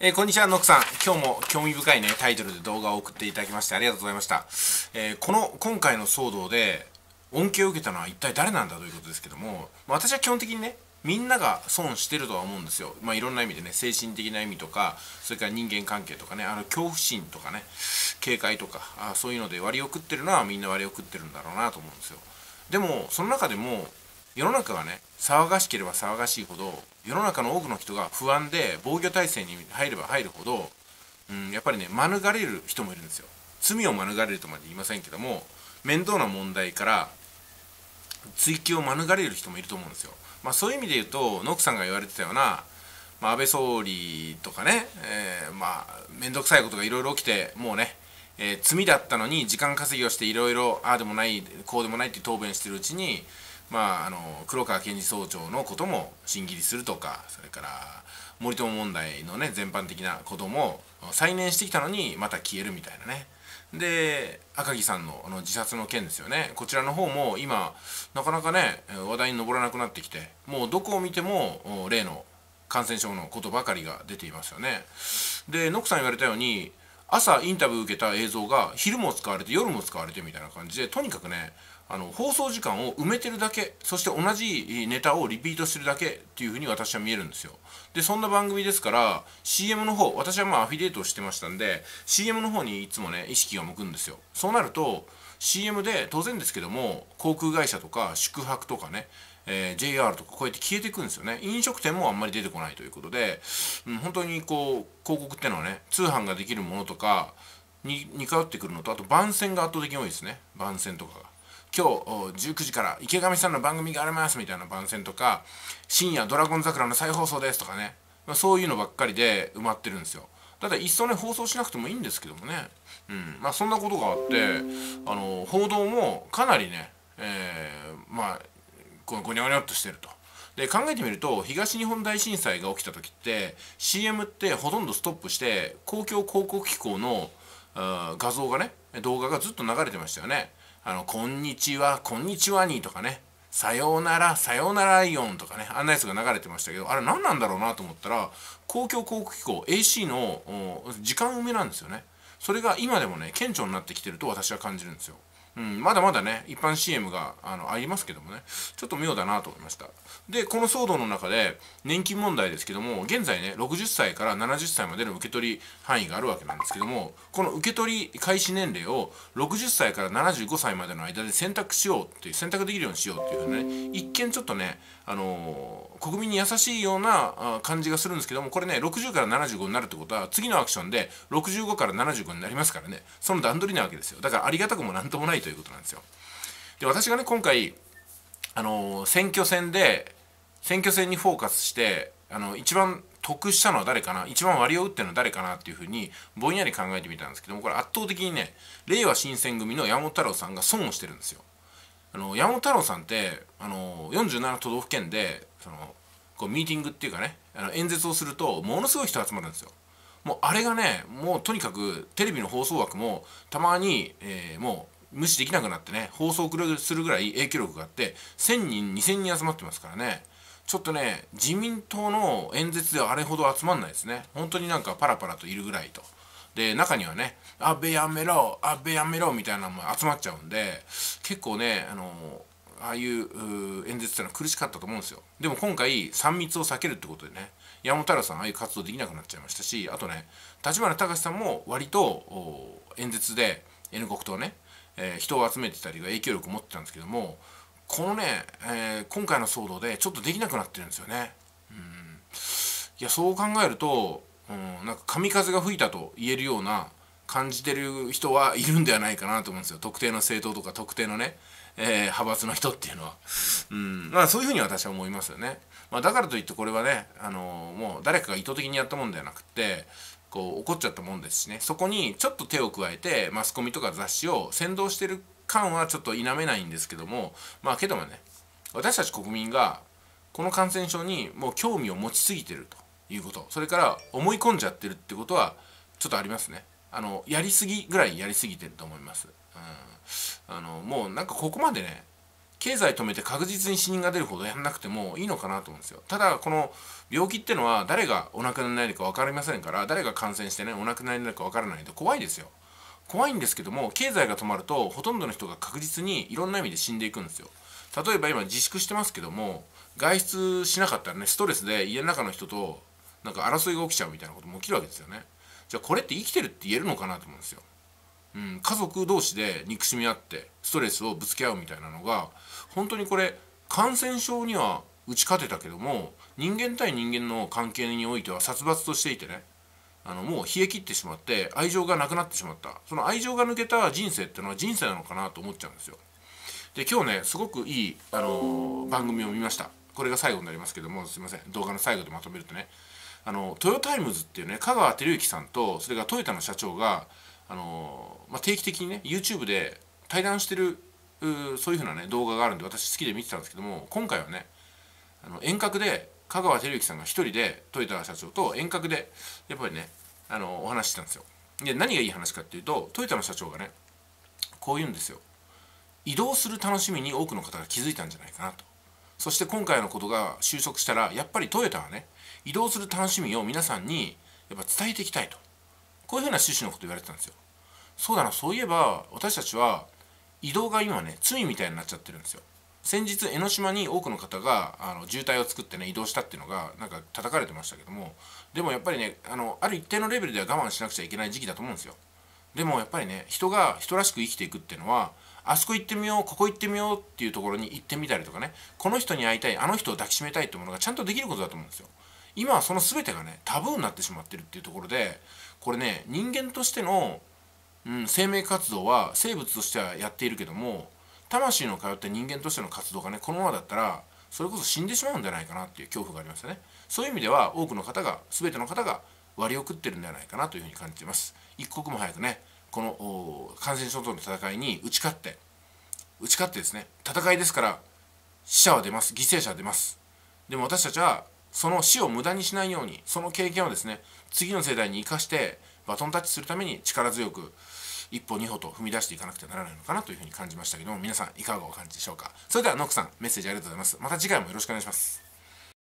えー、こんにちは、ノックさん。今日も興味深いね、タイトルで動画を送っていただきましてありがとうございました。えー、この、今回の騒動で、恩恵を受けたのは一体誰なんだということですけども、まあ、私は基本的にね、みんなが損してるとは思うんですよ。まあ、いろんな意味でね、精神的な意味とか、それから人間関係とかね、あの、恐怖心とかね、警戒とか、あそういうので割を食ってるのはみんな割を食ってるんだろうなと思うんですよ。でも、その中でも、世の中がね騒がしければ騒がしいほど世の中の多くの人が不安で防御体制に入れば入るほど、うん、やっぱりね免れる人もいるんですよ。罪を免れるとまで言いませんけども面倒な問題から追及を免れる人もいると思うんですよ。まあそういう意味で言うとノックさんが言われてたような、まあ、安倍総理とかね、えー、まあ面倒くさいことがいろいろ起きてもうねえー、罪だったのに時間稼ぎをしていろいろああでもないこうでもないって答弁してるうちにまあ、あの黒川検事総長のことも審議するとかそれから森友問題のね全般的なことも再燃してきたのにまた消えるみたいなね。で赤木さんのあの自殺の件ですよね。こちらの方も今なかなかね話題に上らなくなってきてもうどこを見ても例の感染症のことばかりが出ていますよね。でノックさん言われたように朝インタビュー受けた映像が昼も使われて夜も使われてみたいな感じでとにかくねあの放送時間を埋めてるだけそして同じネタをリピートしてるだけっていうふうに私は見えるんですよ。でそんな番組ですから CM の方私はまあアフィリエイトをしてましたんで CM の方にいつもね意識が向くんですよ。そうなると CM で当然ですけども航空会社とか宿泊とかねえー、JR とかこうやって消えていくんですよね。飲食店もあんまり出てこないということで、うん、本当にこう広告ってのはね通販ができるものとかに似通ってくるのとあと番宣が圧倒的に多いですね。番宣とかが。今日19時から池上さんの番組がありますみたいな番宣とか深夜ドラゴン桜の再放送ですとかね、まあ、そういうのばっかりで埋まってるんですよ。ただいっそね放送しなくてもいいんですけどもね。うん。まあそんなことがあってあの報道もかなりねえー、まあごにょごにょっとしてると。で考えてみると東日本大震災が起きた時って CM ってほとんどストップして公共広告機構の画像がね動画がずっと流れてましたよね。あの、こんにちは、こんにちはにとかね、さようなら、さようならイオンとかね、あんなやつが流れてましたけど、あれ何なんだろうなと思ったら、公共広告機構 AC の時間埋めなんですよね。それが今でもね、顕著になってきてると私は感じるんですよ。うん、まだまだね、一般 CM があのありますけどもね、ちょっと妙だなと思いました。で、この騒動の中で、年金問題ですけども、現在ね、60歳から70歳までの受け取り範囲があるわけなんですけども、この受け取り開始年齢を60歳から75歳までの間で選択しようっていう、選択できるようにしようっていうね、一見ちょっとね、あのー、国民に優しいような感じがするんですけども、これね、60から75になるってことは、次のアクションで65から75になりますからね、その段取りなわけですよ。だからありがたくもなんともないとということなんですよ。で、私がね、今回、あの、選挙戦で、選挙戦にフォーカスして、あの、一番得したのは誰かな一番割を打ってるのは誰かなっていうふうにぼんやり考えてみたんですけどもこれ圧倒的にね令和新選組の山本太郎さんが損をしてるんですよあの山本太郎さんってあの47都道府県でそのこうミーティングっていうかねあの演説をするとものすごい人集まるんですよもうあれがねもうとにかくテレビの放送枠もたまに、えー、もう無視できなくなってね放送するぐらい影響力があって1000人2000人集まってますからね。ちょっとね自民党の演説ではあれほど集まんないですね。本当になんかパラパラといるぐらいと。で中にはね「安倍やめろ安倍やめろ」みたいなのも集まっちゃうんで結構ねあのああいう演説ってのは苦しかったと思うんですよ。でも今回3密を避けるってことでね山本太郎さんああいう活動できなくなっちゃいましたしあとね立花隆さんも割と演説で N 国党ね、えー、人を集めてたりが影響力を持ってたんですけどもこのね、えー、今回の騒動でちょっとできなくなってるんですよね。うん、いやそう考えるとうん、なんか神風が吹いたと言えるような感じてる人はいるんではないかなと思うんですよ。特定の政党とか特定のね、えー、派閥の人っていうのは、うん。まあ、そういうふうに私は思いますよね、まあ、だからといってこれはね、あのー、もう誰かが意図的にやったもんではなくってこう怒っちゃったもんですしね。そこにちょっと手を加えてマスコミとか雑誌を先導してる感はちょっと否めないんですけどもまあけどもね私たち国民がこの感染症にもう興味を持ちすぎてるということそれから思い込んじゃってるってことはちょっとありますね。あのやりすぎぐらいやりすぎてると思います、うん、あのもうなんかここまでね経済止めて確実に死人が出るほどやんなくてもいいのかなと思うんですよ。ただこの病気ってのは誰がお亡くなりになるか分かりませんから誰が感染してねお亡くなりになるか分からないと怖いですよ。怖いんですけども経済が止まるとほとんどの人が確実にいろんな意味で死んでいくんですよ。例えば今自粛してますけども外出しなかったらねストレスで家の中の人となんか争いが起きちゃうみたいなことも起きるわけですよね。じゃあこれって生きてるって言えるのかなと思うんですよ。うん、家族同士で憎しみ合ってストレスをぶつけ合うみたいなのが本当にこれ感染症には打ち勝てたけども人間対人間の関係においては殺伐としていてねあのもう冷え切ってしまって愛情がなくなってしまった。その愛情が抜けた人生っていうのは人生なのかなと思っちゃうんですよ。で今日ねすごくいい、あのー、番組を見ました。これが最後になりますけどもすいません。動画の最後でまとめるとね。あのトヨタイムズっていうね香川照之さんとそれがトヨタの社長があのまあ、定期的にね YouTube で対談してるそういうふうなね動画があるんで私好きで見てたんですけども今回はねあの遠隔で香川照之さんが一人でトヨタ社長と遠隔でやっぱりねあのお話してたんですよ。で何がいい話かっていうとトヨタの社長がねこう言うんですよ。移動する楽しみに多くの方が気づいたんじゃないかなと。そして今回のことが収束したらやっぱりトヨタはね移動する楽しみを皆さんにやっぱ伝えていきたいと。こういうふうな趣旨のこと言われてたんですよ。そうだなそういえば私たちは移動が今ね罪みたいになっちゃってるんですよ。先日江ノ島に多くの方があの渋滞を作ってね移動したっていうのがなんか叩かれてましたけどもでもやっぱりねあのある一定のレベルでは我慢しなくちゃいけない時期だと思うんですよ。でもやっぱりね人が人らしく生きていくっていうのはあそこ行ってみようここ行ってみようっていうところに行ってみたりとかねこの人に会いたいあの人を抱きしめたいってものがちゃんとできることだと思うんですよ。今はその全てがねタブーになってしまってるっていうところでこれね人間としての、うん、生命活動は生物としてはやっているけども魂の通った人間としての活動がねこのままだったらそれこそ死んでしまうんじゃないかなっていう恐怖がありますよね。そういう意味では多くの方が全ての方が割を食ってるんじゃないかなというふうに感じています。一刻も早くねこの感染症との戦いに打ち勝って打ち勝ってですね戦いですから死者は出ます。犠牲者は出ます。でも私たちはその死を無駄にしないようにその経験をですね次の世代に生かしてバトンタッチするために力強く一歩二歩と踏み出していかなくてはならないのかなというふうに感じましたけども皆さんいかがお感じでしょうか。それではノックさんメッセージありがとうございます。また次回もよろしくお願いします。